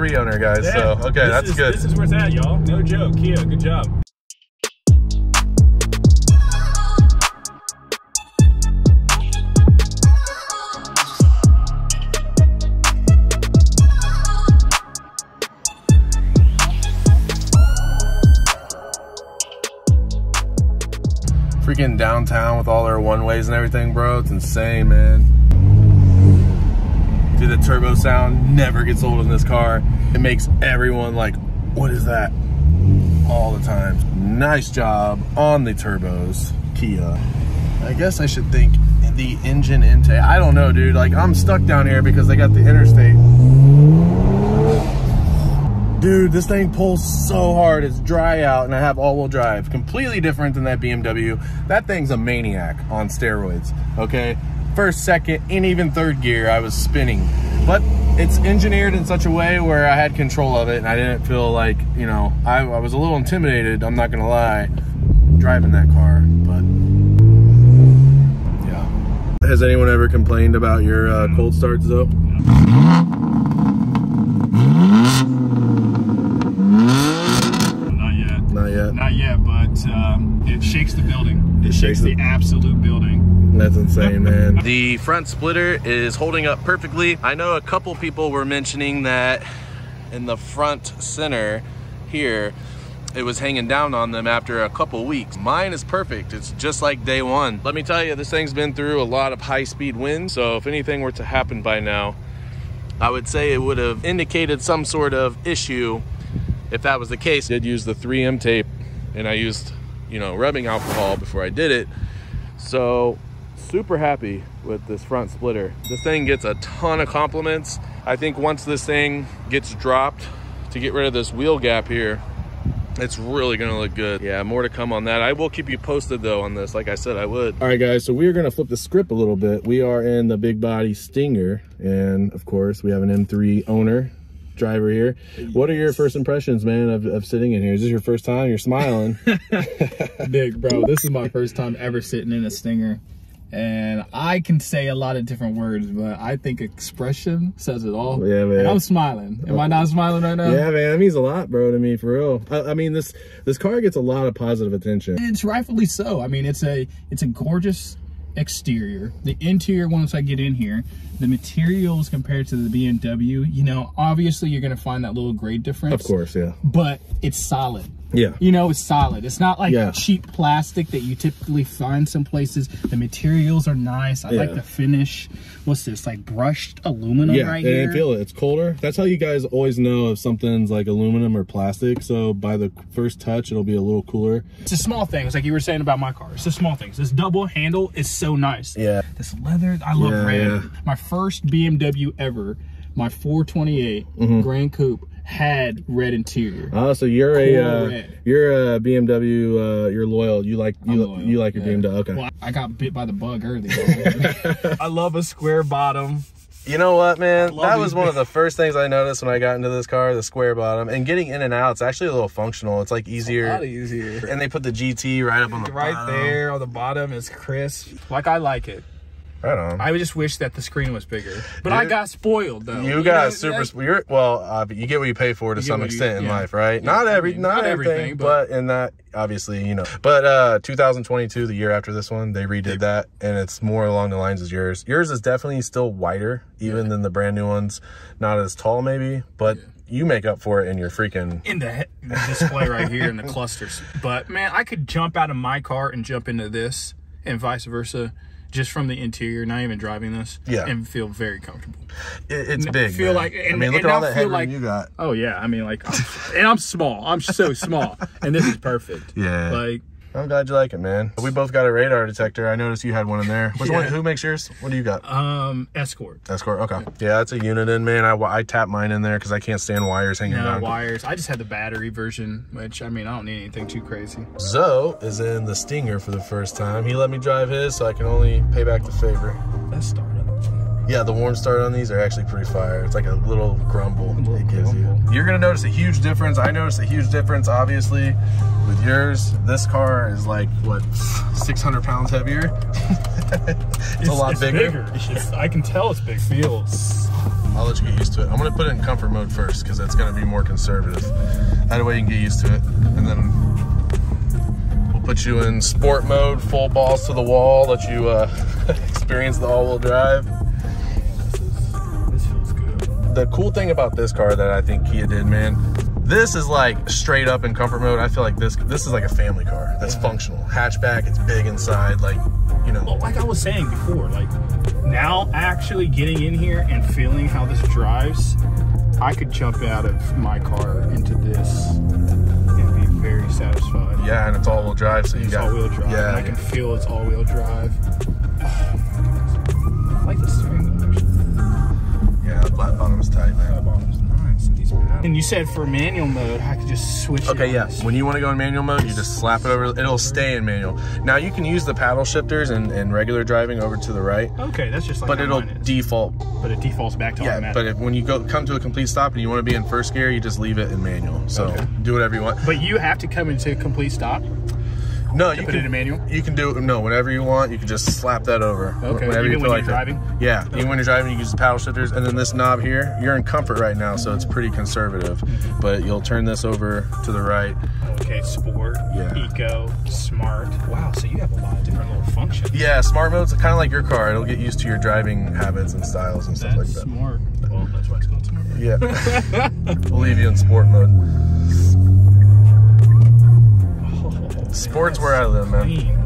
Coming from Yeah. the M3 owner, guys. Yeah. So okay, This that's is- good. This is where it's at, y'all. No joke. Kia, good job. Freaking downtown with all their one ways and everything, bro. It's insane, man. Dude, the turbo sound never gets old in this car. It makes everyone like, what is that? All the time. Nice job on the turbos, Kia. I guess I should think the engine intake. I don't know, dude. Like, I'm stuck down here because they got the interstate. Dude, this thing pulls so hard. It's dry out and I have all-wheel drive. Completely different than that BMW. That thing's a maniac on steroids, okay? First, second, and even third gear, I was spinning. But it's engineered in such a way where I had control of it and I didn't feel like, you know, I, I was a little intimidated, I'm not gonna lie, driving that car, but yeah. Has anyone ever complained about your uh, cold starts though? Not yet. Not yet. Not yet, but um, it shakes the building. It shakes the- the absolute building. That's insane, man. The front splitter is holding up perfectly. I know a couple people were mentioning that in the front center here, it was hanging down on them after a couple weeks. Mine is perfect. It's just like day one. Let me tell you, this thing's been through a lot of high speed winds. So if anything were to happen by now, I would say it would have indicated some sort of issue if that was the case. I did use the 3M tape and I used, you know, rubbing alcohol before I did it. So super happy with this front splitter. This thing gets a ton of compliments. I think once this thing gets dropped to get rid of this wheel gap here, it's really gonna look good. Yeah, more to come on that. I will keep you posted though on this, like I said I would. All right guys, so we're gonna flip the script a little bit. We are in the big body Stinger, and of course we have an M3 owner, driver here. What are your first impressions, man, of, of sitting in here? Is this your first time? You're smiling. Big bro, this is my first time ever sitting in a Stinger. And I can say a lot of different words, but I think expression says it all. Yeah, man. And I'm smiling. Am I not smiling right now? Yeah, man, that means a lot, bro, to me, for real. I, I mean, this this car gets a lot of positive attention. It's rightfully so. I mean, it's a it's a gorgeous exterior. The interior, once I get in here, the materials compared to the BMW, you know, obviously you're gonna find that little grade difference. Of course, yeah. But it's solid. Yeah. You know, it's solid. It's not like Yeah. cheap plastic that you typically find some places. The materials are nice. I like the finish. What's this? Like brushed aluminum Yeah, right and here. I feel it. It's colder. That's how you guys always know if something's like aluminum or plastic. So by the first touch, it'll be a little cooler. It's the small things, like you were saying about my car. It's the small things. This double handle is so nice. Yeah. This leather, I love Yeah, red. yeah. My first BMW ever, my 428 Mm-hmm. Gran Coupe had red interior. Oh, so you're a uh, you're a BMW. Uh, you're loyal. You like you loyal, you like your yeah. BMW. Okay. Well, I got bit by the bug early. I love a square bottom. You know what, man? That was one of the first things I noticed when I got into this car, the square bottom, and getting in and out. It's actually a little functional. It's like easier. easier. And they put the GT right up on the Right bottom. there on the bottom is crisp. Like I like it. Right on. I just wish that the screen was bigger. But I got spoiled though. You know, got super. that's- You're well. Uh, you get what you pay for to some what you- extent in yeah. life, right? Yeah, not I every, mean, not, not everything, everything, but, but- in that, obviously, you know. But uh 2022, the year after this one, they redid that, and it's more along the lines as yours. Yours is definitely still wider, even than the brand new ones. Not as tall, maybe, but you make up for it in your freaking. in the, the display right here in the clusters. But man, I could jump out of my car and jump into this, and vice versa, just from the interior, not even driving this, Yeah. and feel very comfortable. It, it's N- big. feel man. like- I mean, look at all that headroom like- you got. Oh yeah, I mean like, I'm, and I'm small. I'm so small, and this is perfect. Yeah. Like I'm glad you like it, man. We both got a radar detector. I noticed you had one in there. Which one? Who makes yours? What do you got? um, escort. Escort. Okay. Yeah, that's a unit in, man. I, I tap mine in there because I can't stand wires hanging No down. wires. I just had the battery version, which I mean I don't need anything too crazy. Zoe is in the Stinger for the first time. He let me drive his, so I can only pay back the favor. Let's start up. Yeah, the warm start on these are actually pretty fire. It's like a little grumble little it gives you. grumble. You're gonna notice a huge difference. I noticed a huge difference, obviously, with yours. This car is like what, 600 pounds heavier. it's, a lot bigger. It's, I can tell it's big. Feels I'll let you get used to it. I'm gonna put it in comfort mode first because that's gonna be more conservative. That way you can get used to it. And then we'll put you in sport mode, full balls to the wall, let you uh, experience the all-wheel drive. This feels good. The cool thing about this car that I think Kia did, man, this is like straight up in comfort mode. I feel like this this is like a family car that's Yeah. functional. Hatchback, it's big inside, like, you know. Well, like I was saying before, like now actually getting in here and feeling how this drives, I could jump out of my car into this and be very satisfied. Yeah, and it's all-wheel drive, so you It's got all-wheel drive, Yeah, and I can feel it's all-wheel drive. Flat bottom's tight, man. That bottom's nice. And, these and you said for manual mode, I could just switch. it Okay, on yeah. this. When you want to go in manual mode, you just slap it over. It'll stay in manual. Now you can use the paddle shifters and, and regular driving over to the right, Okay, that's just like but it'll default. but it defaults back to Yeah, automatic. but if, when you go come to a complete stop and you want to be in first gear, you just leave it in manual. So Okay. do whatever you want. But you have to come into a complete stop. No, you put can it in manual? You can do it. No, whenever you want, you can just slap that over. Okay, Whenever even you feel when like you're it. driving? Yeah, even when you're driving, you use the paddle shifters, and then this knob here. You're in comfort right now, so it's pretty conservative. But you'll turn this over to the right. Okay, sport, Yeah. eco, smart. Wow, so you have a lot of different little functions. Yeah, smart mode's kind of like your car. It'll get used to your driving habits and styles and stuff like That's that. smart. Well, that's why it's called smart. Yeah. we'll leave you in sport mode. Sport's where I live, man.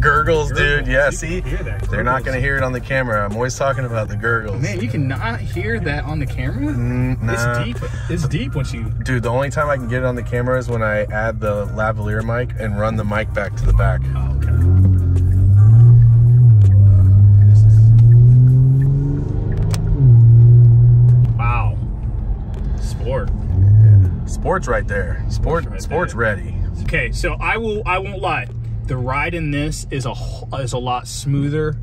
Gurgles, dude. Yeah, see? can hear that. They're not going to hear it on the camera. I'm always talking about the gurgles. Man, you cannot hear that on the camera. Mm, nah. It's deep. It's deep once you. Dude, the only time I can get it on the camera is when I add the lavalier mic and run the mic back to the back. Oh, okay. Wow. Sport. Sport's right there. Sport, right sport's there. ready. Okay, so I will. I won't lie. The ride in this is a is a lot smoother.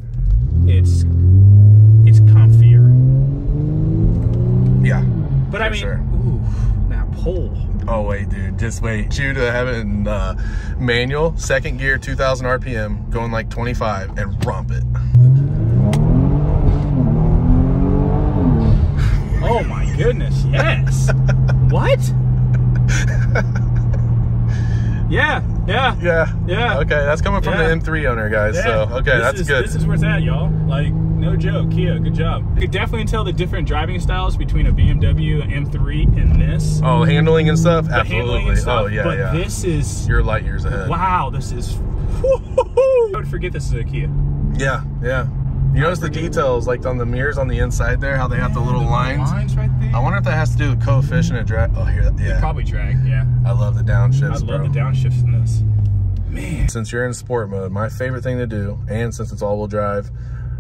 It's it's comfier. Yeah. But I mean, sure. ooh, that pole. Oh wait, dude, just wait. You to have it uh, manual, second gear, 2,000 RPM, going like 25, and romp it. Oh my goodness, yes. what? Yeah, yeah. Yeah. Yeah. Okay, that's coming from Yeah. the M3 owner, guys. Yeah. So okay, This that's is- good. This is where it's at, y'all. Like, no joke. Kia, good job. You could definitely tell the different driving styles between a BMW M3 and this. oh, handling and stuff. The Absolutely. handling and stuff, oh yeah, but yeah. this is You're light years ahead. wow. This is. I would forget this is a Kia. Yeah, yeah. You notice the details, like on the mirrors on the inside there, how they have the little lines. Lines right there. I wonder if that has to do with coefficient of drag. Oh, here, yeah. Probably drag. Yeah. I love the downshifts, I love bro. the downshifts in this. Man. since you're in sport mode, my favorite thing to do, and since it's all-wheel drive,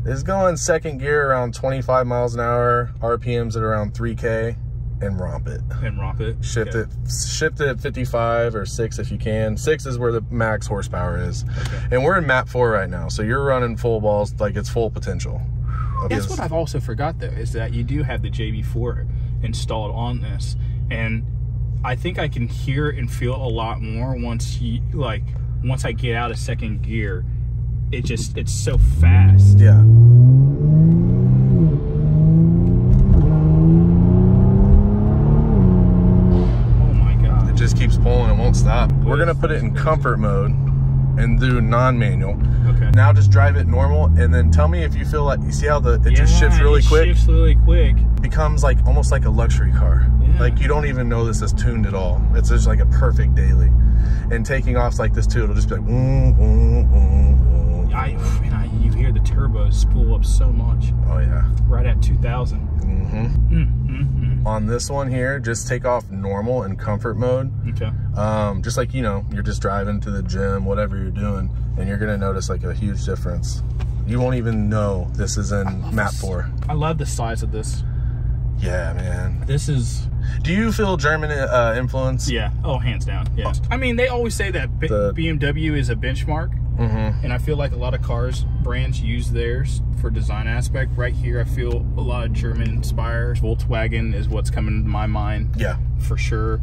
is go in second gear around 25 miles an hour, RPMs at around 3K, and romp it. And romp it. Shift Okay. it, shift it at 55 or 6 if you can. 6 is where the max horsepower is. Okay. And we're in map 4 right now, so you're running full balls like it's full potential. That's what I've also forgot though, is that you do have the JB4 installed on this. And I think I can hear and feel a lot more once you like once I get out of second gear. It just it's so fast. Yeah. Pulling, it won't stop. We're gonna put it in comfort mode and do non-manual. Okay. Now just drive it normal and then tell me if you feel like you see how the it just shifts Yeah, really it quick. Shifts really quick. becomes like almost like a luxury car. Yeah. Like you don't even know this is tuned at all. It's just like a perfect daily. And taking off like this too, it'll just be like. I, man, I you hear the turbo spool up so much Oh yeah. right at 2000. Hmm Mm, mm, mm. On this one here, just take off normal and comfort mode. Okay. Um, just like you know, you're just driving to the gym, whatever you're doing, and you're gonna notice like a huge difference. You won't even know this is in map this. four. I love the size of this. Yeah, man. This is Do you feel German uh, influence? Yeah. Oh, hands down. Yeah. I mean, they always say that B- The- BMW is a benchmark, Mm-hmm. and I feel like a lot of cars brands use theirs for design aspect. Right here, I feel a lot of German inspired. Volkswagen is what's coming to my mind Yeah. for sure.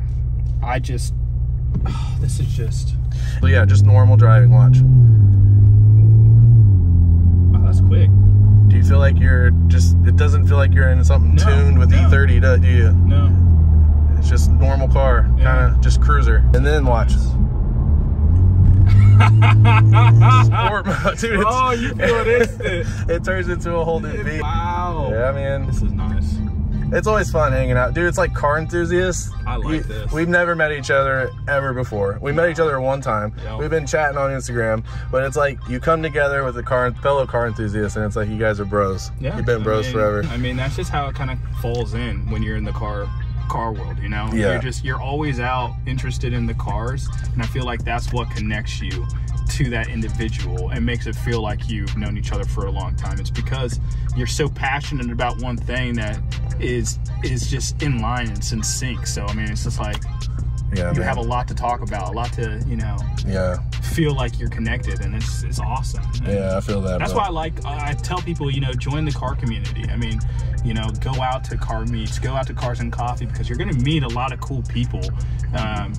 I just, oh, this is just, So yeah, just normal driving. Watch. wow, that's quick. Do you feel like you're just. It doesn't feel like you're in something No, tuned with no. E30, do you? No. It's just normal car, Yeah. kind of just cruiser. And then watch. Sport mode, dude. Oh, you feel it it turns into a whole new beat. Wow. Yeah, man. This is nice. It's always fun hanging out. Dude, it's like car enthusiasts. I like We- this. We've never met each other ever before. We met each other one time. Yep. We've been chatting on Instagram, but it's like you come together with a car fellow car enthusiast and it's like you guys are bros. Yeah. You've been I bros mean- forever. I mean, that's just how it kind of falls in when you're in the car car world, you know? Yeah. You're just you're always out interested in the cars, and I feel like that's what connects you to that individual and makes it feel like you've known each other for a long time. It's because you're so passionate about one thing that is is just in line, it's in sync. So I mean, it's just like yeah, you man. have a lot to talk about, a lot to, you know, yeah. Feel like you're connected and it's it's awesome. And Yeah, I feel that. that's bro. why I like I tell people, you know, join the car community. I mean, you know, go out to car meets, go out to cars and coffee because you're going to meet a lot of cool people, um,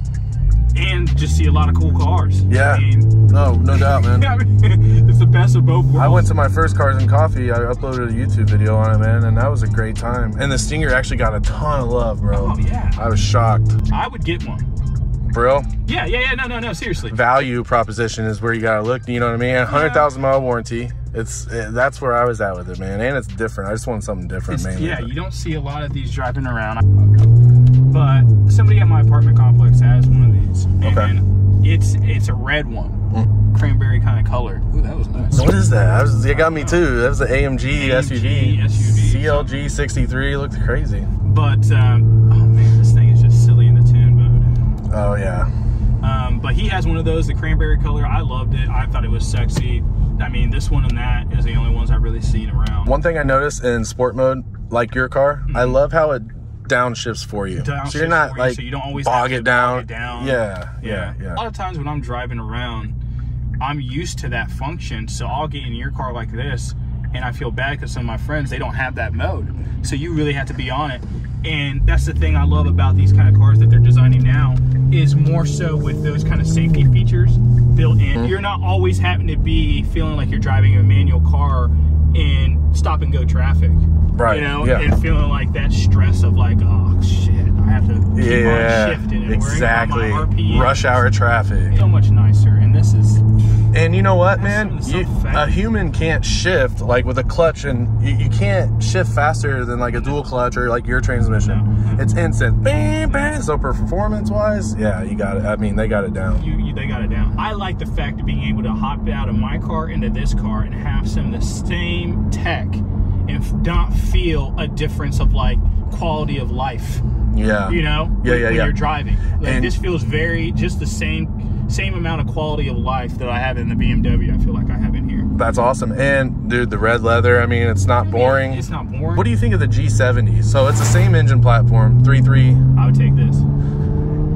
and just see a lot of cool cars. Yeah. I mean, No, no doubt, man. I mean, it's the best of both worlds. I went to my first Cars and Coffee. I uploaded a YouTube video on it, man, and that was a great time. And the Stinger actually got a ton of love, bro. Oh, yeah. I was shocked. I would get one. Bro, Yeah, yeah, yeah. No, no, no. Seriously. value proposition is where you gotta look. You know what I mean? Hundred thousand mile warranty. It's it, that's where I was at with it, man. And it's different. I just want something different, It's- mainly. yeah, you don't see a lot of these driving around. But somebody at my apartment complex has one of these. Okay. It's it's a red one, cranberry kind of color. Ooh, that was nice. What is that? I was, it got me too. That was an AMG, SUV. AMG SUV. CLG 63 looked crazy. But um, oh man, this thing is just silly in the tune mode. Oh yeah. Um, but he has one of those, the cranberry color. I loved it. I thought it was sexy. I mean, this one and that is the only ones I've really seen around. One thing I noticed in sport mode, like your car, I love how it downshifts for you. so Mm-hmm. You're not you, like so you don't always bog it down. bog it down. Yeah, yeah, yeah. A lot of times when I'm driving around, I'm used to that function. So I'll get in your car like this, and I feel bad because some of my friends they don't have that mode. So you really have to be on it. And that's the thing I love about these kind of cars that they're designing now is more so with those kind of safety features built in. Mm-hmm. You're not always having to be feeling like you're driving a manual car in stop and go traffic. Right, You know, yeah. and feeling like that stress of like, oh shit, I have to keep Yeah, on shifting and exactly. about my RPM. Rush hour traffic. So much nicer, and this is And you know what, man? You, a human can't shift like with a clutch, and you, you can't shift faster than like a dual clutch or like your transmission. Mm-hmm. It's instant, bam, bam. So performance wise, yeah, you got it. I mean, they got it down. you, you they got it down. I like the fact of being able to hop out of my car into this car and have some of the same tech and not feel a difference of like quality of life. Yeah, You know, Yeah, when, yeah, when yeah. you're driving. Like And- this feels very just the same same amount of quality of life that I have in the BMW. I feel like I have in here. that's awesome. And dude, the red leather. I mean, it's not boring. It's not boring. What do you think of the G70? So it's the same engine platform, 3.3. I would take this.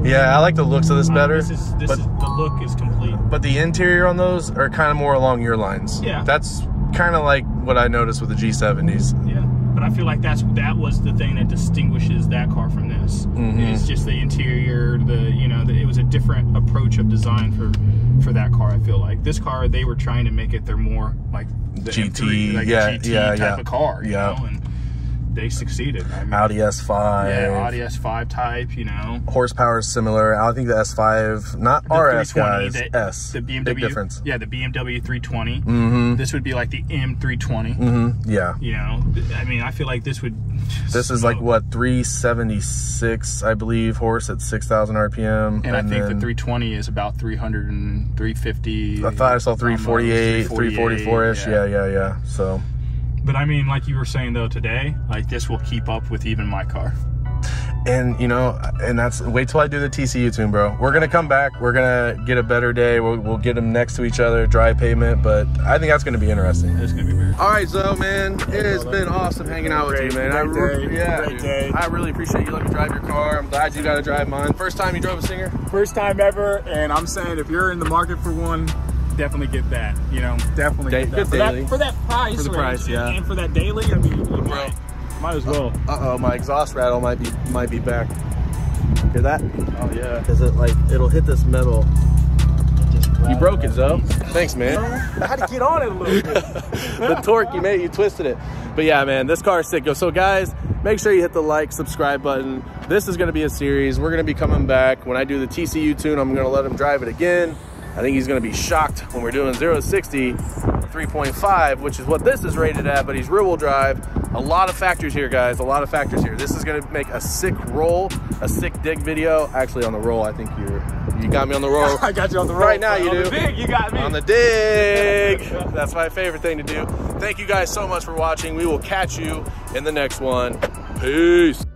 Yeah, I like the looks of this Uh, better. this is this but is the look is complete. but the interior on those are kind of more along your lines. Yeah. That's kind of like what I noticed with the G70s. Yeah, but I feel like that's that was the thing that distinguishes that car from this. Mhm. It's just the interior, the you know, the, it was a different approach of design for for that car. I feel like this car they were trying to make it their more like the GT, M3, like yeah, a GT yeah, type yeah. of car, you Yeah. know, and they succeeded. I mean, Audi S5. yeah, Audi S5 type, you know. Horsepower is similar. I think the S5, not The RS 320, guys, the, S. the BMW, Big difference. Yeah, the BMW 320. Mm-hmm. This would be like the M320. Mm-hmm. Yeah. You know, I mean, I feel like this would. This is like what 376, I believe, horse at 6,000 RPM. And, I think then- the 320 is about 300 and 350. I thought I saw 348, 344 ish. Yeah. yeah, yeah, So, But I mean, like you were saying though today, like this will keep up with even my car. and you know, and that's wait till I do the TCU tune, bro. We're gonna come back. We're gonna get a better day. We'll, we'll get them next to each other, dry pavement. But I think that's gonna be interesting. It's gonna be weird. All right, so man, it has been awesome hanging out with you, man. I Great re- day. yeah, Great day. I really appreciate you letting me drive your car. I'm glad you got to drive mine. First time you drove a Stinger? First time ever, and I'm saying if you're in the market for one, definitely get that. You know, definitely Da- get that. For, that for that price. For the range, price, yeah. And for that daily, I mean, you might, might as well. Uh oh, my exhaust rattle might be might be back. Hear that? Oh yeah. Cause it like it'll hit this metal? You broke it, Zoe. Thanks, man. I had to get on it a little bit. the torque you made, you twisted it. But yeah, man, this car is sick. So guys, make sure you hit the like, subscribe button. This is gonna be a series. We're gonna be coming back. When I do the TCU tune, I'm gonna let him drive it again. I think he's gonna be shocked when we're doing 0 to 60 3.5, which is what this is rated at, but he's rear wheel drive. A lot of factors here, guys, a lot of factors here. This is gonna make a sick roll, a sick dig video. Actually on the roll, I think you're, you got me on the roll. I got you on the roll. Right now you do. Dig, you got me. On the dig. That's my favorite thing to do. Thank you guys so much for watching. We will catch you in the next one. Peace.